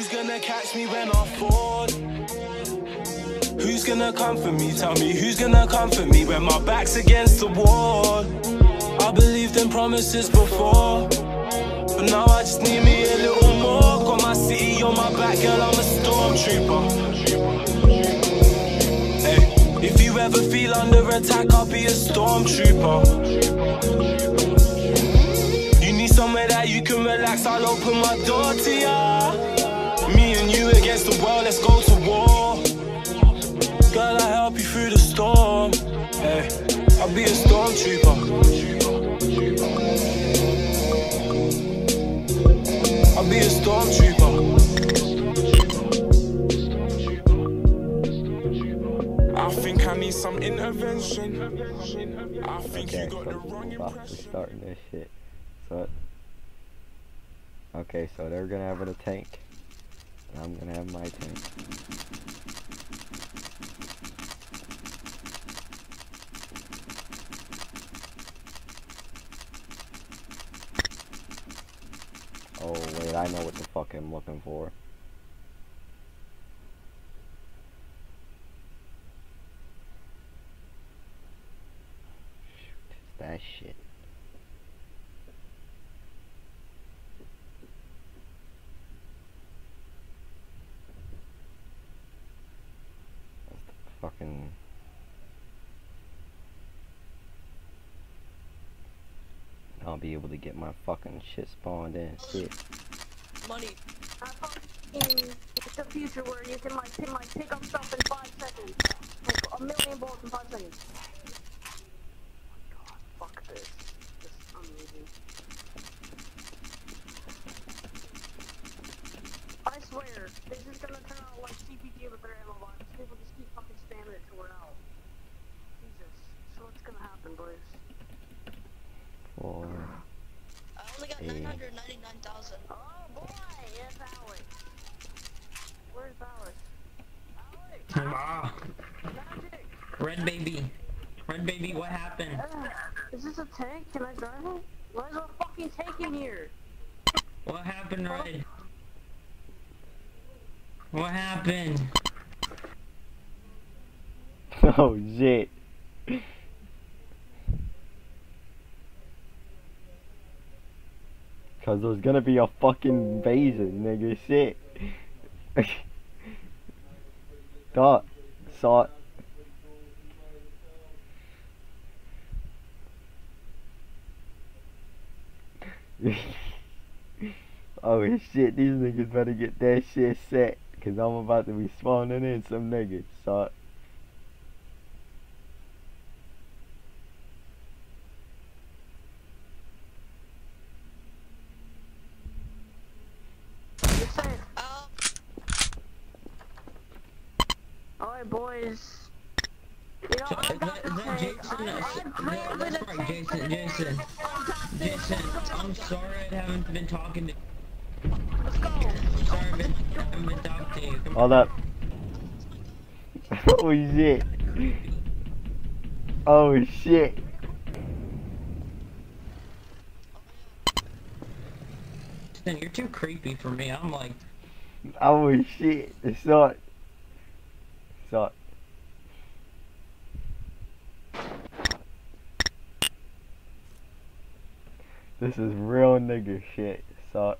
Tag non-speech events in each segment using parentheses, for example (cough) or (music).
Who's gonna catch me when I fall? Who's gonna comfort me? Tell me who's gonna comfort me when my back's against the wall? I believed in promises before, but now I just need me a little more. Got my city on my back, girl, I'm a stormtrooper. Hey, if you ever feel under attack, I'll be a stormtrooper. You need somewhere that you can relax, I'll open my door to ya. Me and you against the world, let's go to war. Girl, I help you through the storm. Hey, I'll be a stormtrooper. I'll be a stormtrooper. I think I need some intervention. I think Okay, you got the wrong impression. starting this shit. So, okay, so they're gonna have a tank, I'm gonna have my tank. Oh wait, I know what the fuck I'm looking for. Shoot, that shit. That's the fucking. I'll be able to get my fucking shit spawned in. Shit. Money. It's the future where you can like pick, like pick up stuff in five seconds, like a million in five seconds. Oh my god, fuck this. This is amazing. I swear, this is gonna turn out like CPG with their ammo box. People just keep fucking spamming it till we're out. Jesus. So what's gonna happen, boys? For I only got Eh. 999,000. Oh boy, it's Alex. Where's Alex? Alex! Ah, Magic! red baby. Red baby, what happened? Uh, is this a tank? Can I drive it? Why is there a fucking tank in here? What happened, Red? What happened? (laughs) oh shit. Cause there's gonna be a fucking invasion, nigga. Shit. (laughs) Dot. It. (laughs) oh shit, these niggas better get that shit set. Cause I'm about to be spawning in some niggas. Saw safe. Oh, Alright, boys. You know, So, I is got that, the is. Jason? I, That's, I that- ran with that's the right, tank Jason, Jason. Jason, I'm sorry I haven't been talking to Let's go. I'm sorry I haven't, haven't been talking to you. Come Hold up. (laughs) oh shit. Oh shit. You're too creepy for me. I'm like, Oh shit. It's it. Saw it. This is real nigga shit. Saw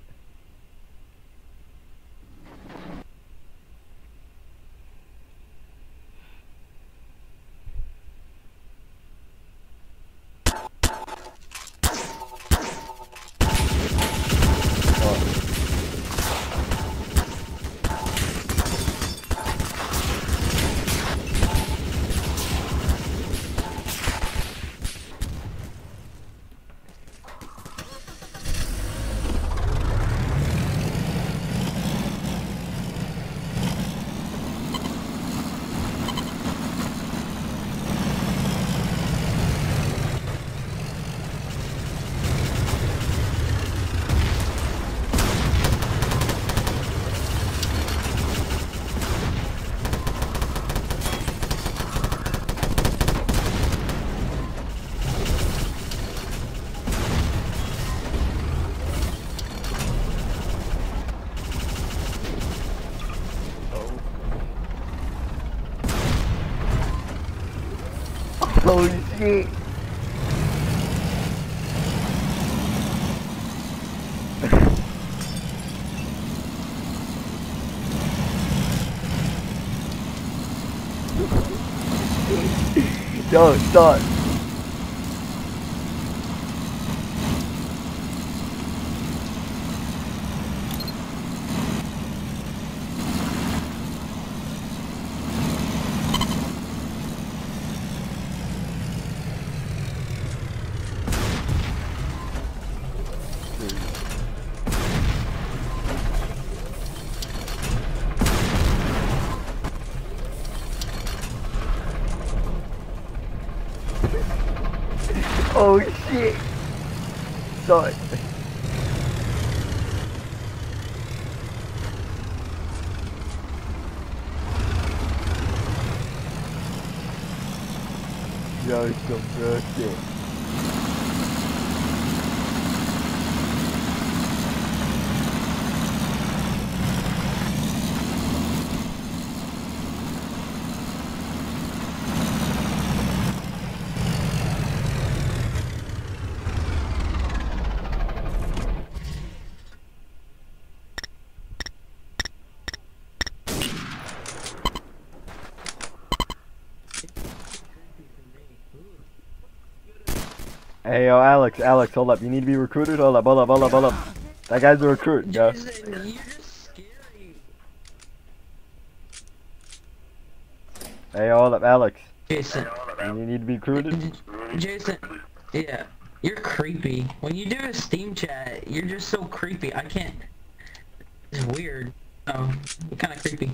Yo, stop. Oh shit. Sorry. Yo, some real shit. Hey yo, Alex, Alex, hold up. You need to be recruited. Hold up, hold up, hold up, hold up. That guy's a recruit, yo. Jason, you're just scary. Hey, hold up, Alex. Jason, You need to be recruited. Jason, yeah, you're creepy. When you do a Steam chat, you're just so creepy. I can't. It's weird. Oh, kind of creepy.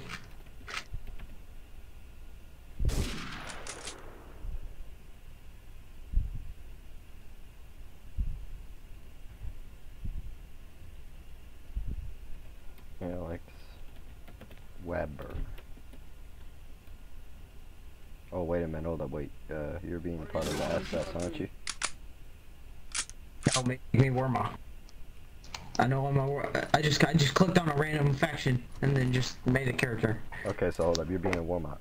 Alex Weber. Oh wait a minute, hold up, wait. Uh, you're being part of the SS, aren't you? That'll make me Wehrmacht. I know I'm a, I just I just clicked on a random faction and then just made a character. Okay, so hold up, you're being a Wehrmacht.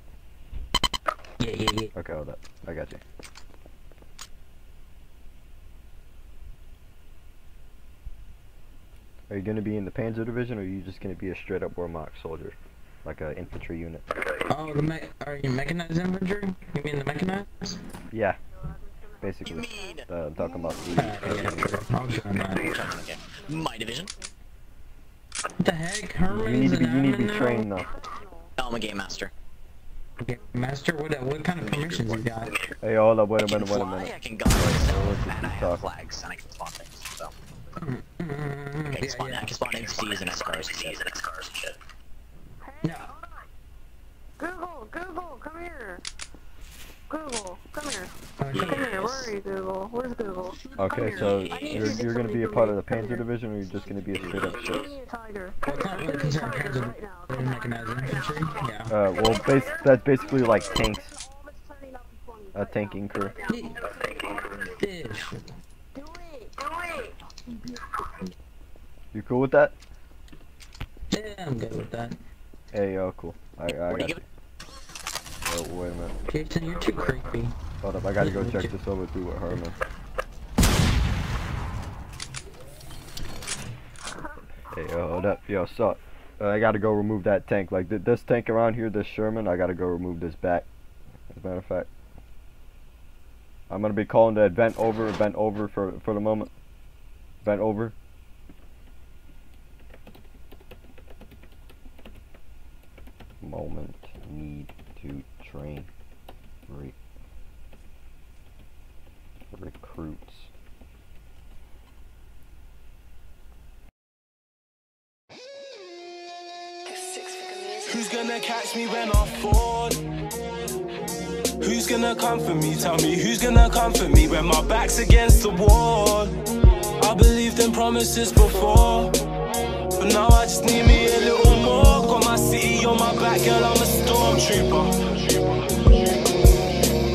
Yeah, yeah, yeah. Okay, hold up. I got you. Are you gonna be in the Panzer Division, or are you just gonna be a straight-up Wehrmacht soldier, like a infantry unit? Oh, the me- are you mechanized infantry? You mean the mechanized? Yeah, You basically. mean Uh, I'm talking about Uh, the. yeah. I'll join that. my division? What the heck? You need to be. You need to be admin now? trained though. Oh, I'm a game master. Okay, Master, what what kind of permissions you got? Hey, hold up, wait a minute, wait a minute. I can gun myself, keep and I have flags, and I can spawn things. So Mm, I can spawn, yeah. I can spawn NPCs and SCARs and shit. No. Google, Google, come here. Google, come here. Okay. Come here. Where are you, Google? Where's Google? Okay, so you're you to you're gonna be a part of the me. Panzer here. Division, or you're just gonna be a straight-up Give ship? tiger. Well, it's not really Give me a concerned tiger because of right now. the Come on, mechanized right now. infantry. Yeah. Uh, well, bas that's basically like tanks, All of it's turning up in flames a tanking crew. Dish. Do it. Do it. You cool with that? Yeah, I'm good with that. Hey, yo, cool. I, I What got you. Oh, wait a minute. Jason, you're too creepy. Hold up, I gotta go check this over through with Herman. Hey, yo, hold up. Yo, so, uh, I gotta go remove that tank. Like, th this tank around here, this Sherman, I gotta go remove this back. As a matter of fact. I'm gonna be calling the event over, event over for, for the moment. Event over. Moment, need to train. Re recruits. Who's gonna catch me when I fall? Who's gonna comfort me? Tell me who's gonna comfort me when my back's against the wall? I believed in promises before, but now I just need me a little on my back, girl, I'm a stormtrooper.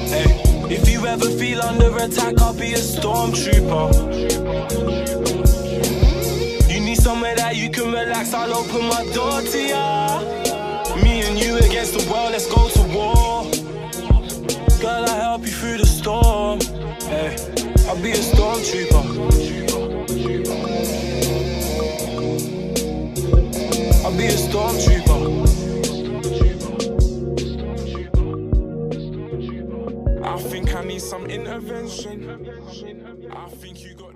Hey, if you ever feel under attack, I'll be a stormtrooper. You need somewhere that you can relax, I'll open my door to ya. Me and you against the world, let's go to war. Girl, I'll help you through the storm. Hey, I'll be a stormtrooper. I'll be a stormtrooper. Some intervention. I think you got.